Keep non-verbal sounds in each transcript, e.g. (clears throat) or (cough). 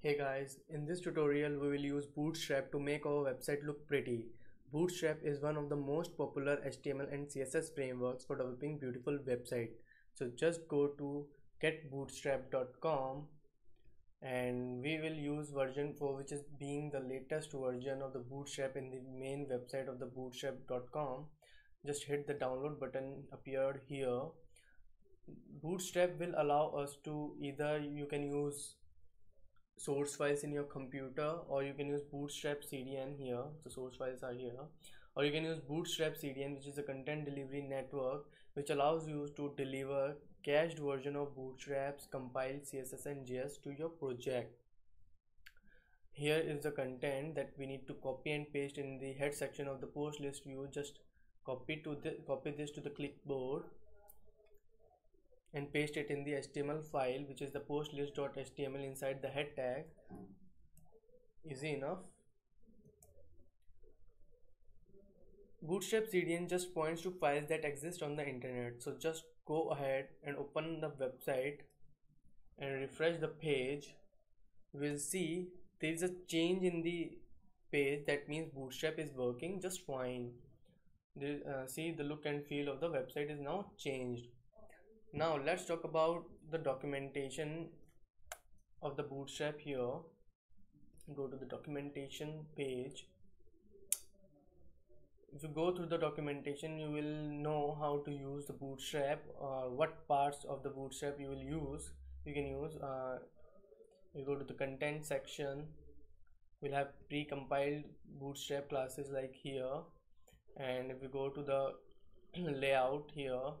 Hey guys, in this tutorial we will use Bootstrap to make our website look pretty. Bootstrap is one of the most popular HTML and CSS frameworks for developing beautiful website. So just go to getbootstrap.com and we will use version 4 which is being the latest version of the Bootstrap in the main website of the bootstrap.com. Just hit the download button appeared here. Bootstrap will allow us to either you can use source files in your computer or you can use bootstrap cdn here the source files are here or you can use bootstrap cdn which is a content delivery network which allows you to deliver cached version of bootstraps compiled css and js to your project. Here is the content that we need to copy and paste in the head section of the post list. View just copy to the copy this to the clipboard and paste it in the HTML file which is the post list.html inside the head tag. Easy enough. Bootstrap cdn just points to files that exist on the internet. So just go ahead and open the website and refresh the page. We'll see there is a change in the page. That means bootstrap is working just fine. The, uh, see the look and feel of the website is now changed now let's talk about the documentation of the bootstrap here. Go to the documentation page. If you go through the documentation you will know how to use the bootstrap or what parts of the bootstrap you will use. You can use uh, you go to the content section. We'll have pre-compiled bootstrap classes like here. And if we go to the (clears throat) layout here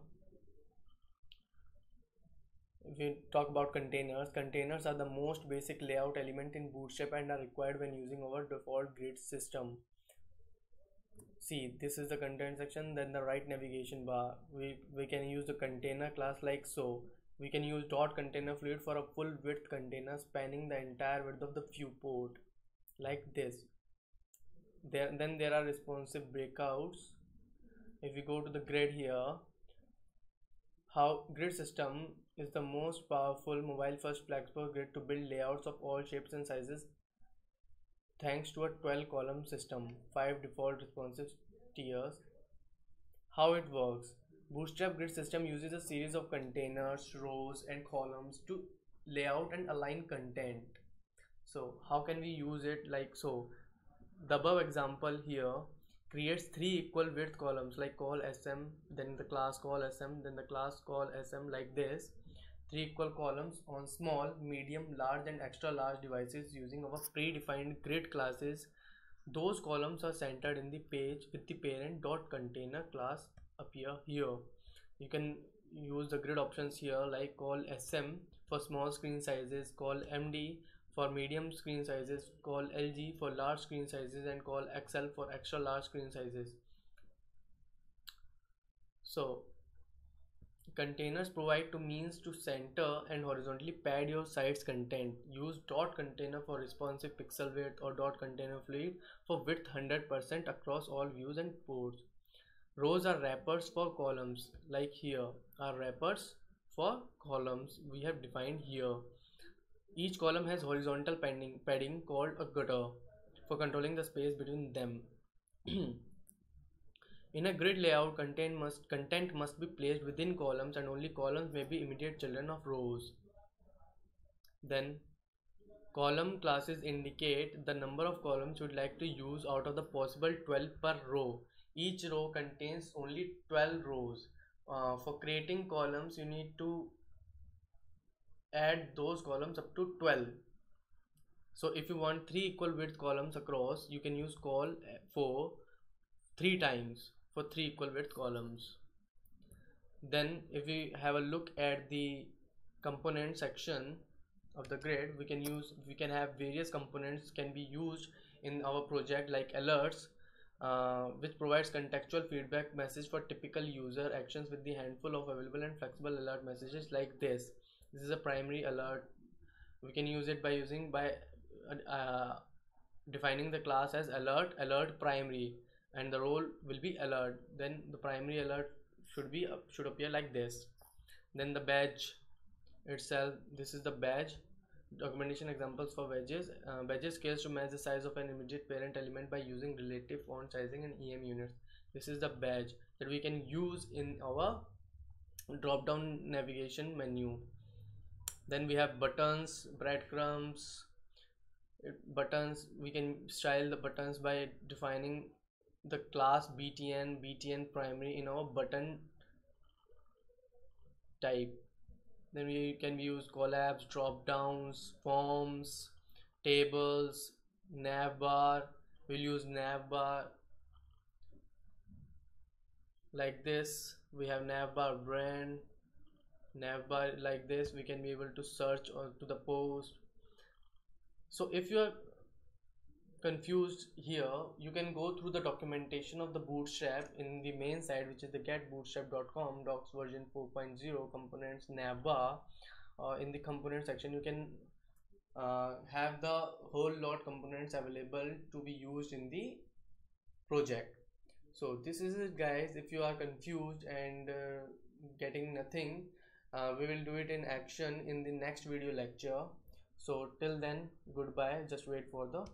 we talk about containers containers are the most basic layout element in bootstrap and are required when using our default grid system. See this is the content section then the right navigation bar. We we can use the container class like so. We can use dot container fluid for a full width container spanning the entire width of the viewport like this. There then there are responsive breakouts. If we go to the grid here how grid system is the most powerful mobile first flexible grid to build layouts of all shapes and sizes thanks to a 12 column system 5 default responsive tiers. How it works. Bootstrap grid system uses a series of containers rows and columns to lay out and align content. So how can we use it? Like so the above example here creates three equal width columns like col sm then the class col sm then the class col sm like this. Three equal columns on small medium large and extra large devices using our predefined grid classes. Those columns are centered in the page with the parent dot container class appear here. You can use the grid options here like col sm for small screen sizes col md for medium screen sizes col LG for large screen sizes and col XL for extra large screen sizes. So containers provide to means to center and horizontally pad your site's content. Use dot container for responsive pixel width or dot container fluid for width 100% across all views and ports. Rows are wrappers for columns like here. Are wrappers for columns we have defined here each column has horizontal padding, padding called a gutter for controlling the space between them. (clears throat) In a grid layout, content must, content must be placed within columns and only columns may be immediate children of rows. Then, column classes indicate the number of columns you would like to use out of the possible 12 per row. Each row contains only 12 rows. Uh, for creating columns, you need to add those columns up to 12 so if you want three equal width columns across you can use col for three times for three equal width columns. Then if we have a look at the component section of the grid we can use we can have various components can be used in our project like alerts uh, which provides contextual feedback message for typical user actions with the handful of available and flexible alert messages like this this is a primary alert. We can use it by using by uh, uh, defining the class as alert alert primary. And the role will be alert. Then the primary alert should be should appear like this. Then the badge itself this is the badge. Documentation examples for badges uh, badges scales to match the size of an immediate parent element by using relative font sizing and em units. This is the badge that we can use in our drop down navigation menu then we have buttons breadcrumbs eh, buttons. We can style the buttons by defining the class btn btn primary in our button type. Then we can use collapse drop downs forms tables navbar we'll use navbar like this. We have navbar brand navbar like this we can be able to search or to the post. So if you are confused here you can go through the documentation of the bootstrap in the main site which is the getbootstrap.com docs version 4.0 components navbar uh, in the component section you can uh, have the whole lot components available to be used in the project. So this is it guys if you are confused and uh, getting nothing uh, we will do it in action in the next video lecture. So till then goodbye. Just wait for the